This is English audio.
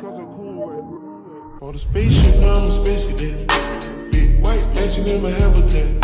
because I'm cool with On the spaceship, I'm a space cadet. Big white mansion in my habitat.